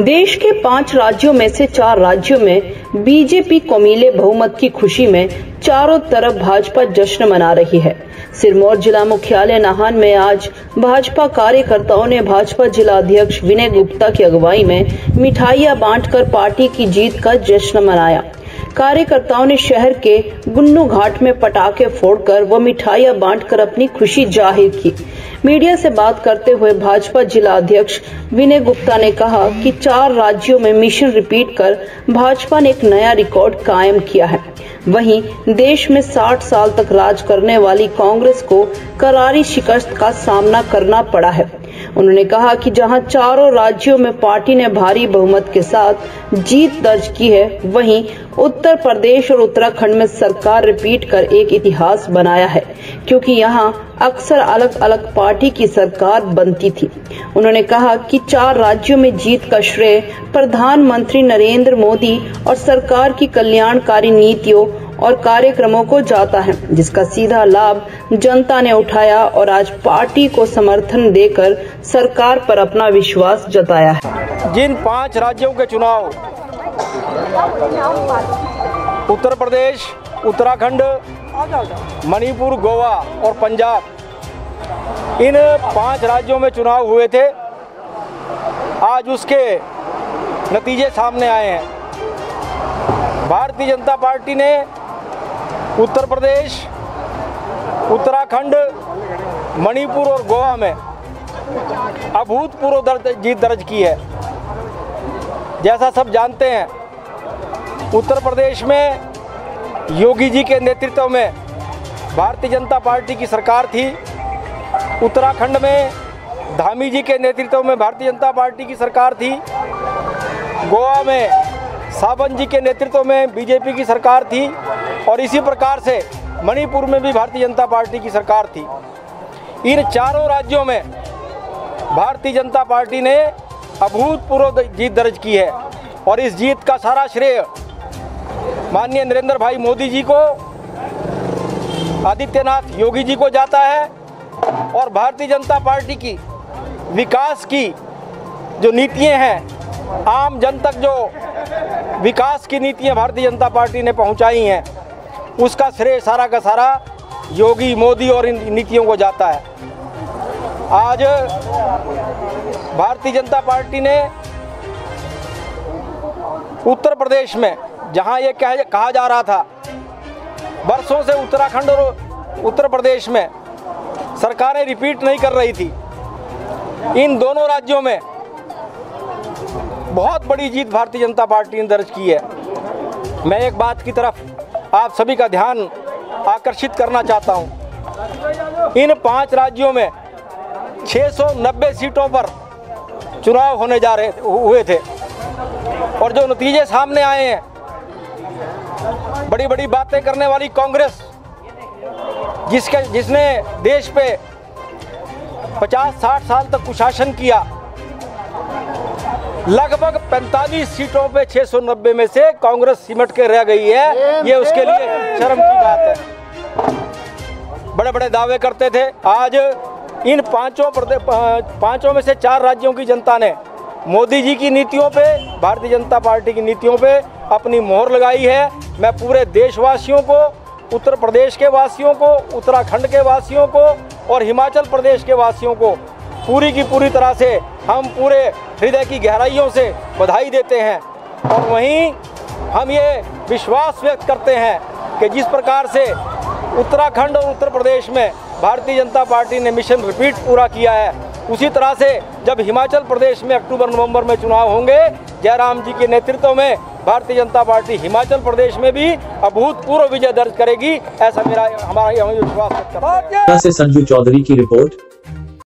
देश के पाँच राज्यों में से चार राज्यों में बीजेपी को मिले बहुमत की खुशी में चारों तरफ़ भाजपा जश्न मना रही है। सिरमौर जिला मुख्यालय नाहन में आज भाजपा कार्यकर्ताओं ने भाजपा जिला अध्यक्ष विनय गुप्ता की अगुवाई में मिठाइयाँ बांटकर पार्टी की जीत का जश्न मनाया। कार्यकर्ताओं ने शहर के गुन्नू घाट में पटाखे फोड़कर व मिठाइयाँ बांटकर अपनी खुशी ज़ाहिर की। मीडिया से बात करते हुए भाजपा जिला अध्यक्ष विनय गुप्ता ने कहा कि चार राज्यों में मिशन रिपीट कर भाजपा ने एक नया रिकॉर्ड कायम किया है। वहीं देश में 60 साल तक राज करने वाली कांग्रेस को करारी शिकस्त का सामना करना पड़ा है। उन्होंने कहा कि जहाँ चारों राज्यों में पार्टी ने भारी बहुमत के साथ जीत दर्ज की है, वहीं उत्तर प्रदेश और उत्तराखंड में सरकार रिपीट कर एक इतिहास बनाया है। क्योंकि यहाँ अक्सर अलग अलग पार्टी की सरकार बनती थी। उन्होंने कहा कि चार राज्यों में जीत का श्रेय प्रधानमंत्री नरेंद्र मोदी और सरकार की कल्याणकारी नीतियों और कार्यक्रमों को जाता है, जिसका सीधा लाभ जनता ने उठाया और आज पार्टी को समर्थन देकर सरकार पर अपना विश्वास जताया है। जिन पाँच राज्यों के चुनाव, उत्तर प्रदेश, उत्तराखंड मणिपुर, गोवा और पंजाब। इन पाँच राज्यों में चुनाव हुए थे। आज उसके नतीजे सामने आए हैं। भारतीय जनता पार्टी ने उत्तर प्रदेश, उत्तराखंड, मणिपुर और गोवा में अभूतपूर्व दर्ज, जीत दर्ज की है। जैसा सब जानते हैं, उत्तर प्रदेश में योगी जी के नेतृत्व में भारतीय जनता पार्टी की सरकार थी। उत्तराखंड में धामी जी के नेतृत्व में भारतीय जनता पार्टी की सरकार थी। गोवा में सावन जी के नेतृत्व में बीजेपी की सरकार थी और इसी प्रकार से मणिपुर में भी भारतीय जनता पार्टी की सरकार थी। इन चारों राज्यों में भारतीय जनता पार्टी ने अभूतपूर्व जीत दर्ज की है और इस जीत का सारा श्रेय माननीय नरेंद्र भाई मोदी जी को, आदित्यनाथ योगी जी को जाता है और भारतीय जनता पार्टी की विकास की जो नीतियाँ हैं, आम जन तक जो विकास की नीतियाँ भारतीय जनता पार्टी ने पहुंचाई हैं, उसका श्रेय सारा का सारा योगी, मोदी और इन नीतियों को जाता है। आज भारतीय जनता पार्टी ने उत्तर प्रदेश में जहाँ ये कह, कहा जा रहा था वर्षों से उत्तराखंड और उत्तर प्रदेश में सरकारें रिपीट नहीं कर रही थी। इन दोनों राज्यों में बहुत बड़ी जीत भारतीय जनता पार्टी ने दर्ज की है। मैं एक बात की तरफ़ आप सभी का ध्यान आकर्षित करना चाहता हूँ। इन पाँच राज्यों में 690 सीटों पर चुनाव होने जा रहे हुए थे। और जो नतीजे सामने आए हैं बड़ी बड़ी बातें करने वाली कांग्रेस, जिसके, जिसने देश पे 50-60 साल तक कुशासन किया, लगभग 45 सीटों पे 690 में से कांग्रेस सिमट के रह गई है। ये उसके लिए शर्म की बात है। बड़े बड़े दावे करते थे। आज इन पाँचों पाँचों में से चार राज्यों की जनता ने मोदी जी की नीतियों पे, भारतीय जनता पार्टी की नीतियों पे अपनी मोहर लगाई है। मैं पूरे देशवासियों को, उत्तर प्रदेश के वासियों को, उत्तराखंड के वासियों को और हिमाचल प्रदेश के वासियों को पूरी की पूरी तरह से हम पूरे हृदय की गहराइयों से बधाई देते हैं। और वहीं हम ये विश्वास व्यक्त करते हैं कि जिस प्रकार से उत्तराखंड और उत्तर प्रदेश में भारतीय जनता पार्टी ने मिशन रिपीट पूरा किया है उसी तरह से जब हिमाचल प्रदेश में अक्टूबर, नवंबर में चुनाव होंगे, जयराम जी के नेतृत्व में भारतीय जनता पार्टी हिमाचल प्रदेश में भी अभूतपूर्व विजय दर्ज करेगी, ऐसा मेरा, हमारा विश्वास संजू चौधरी की रिपोर्ट।